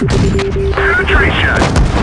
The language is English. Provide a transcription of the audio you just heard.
Penetration!